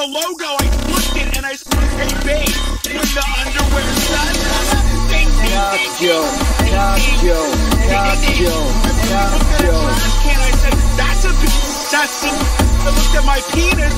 the logo. I looked it and I split hey babe, when the underwear sun. ding, ding, ding, Joe, Cock Joe, Cock can I said, that's a bit sexy. I looked at my penis,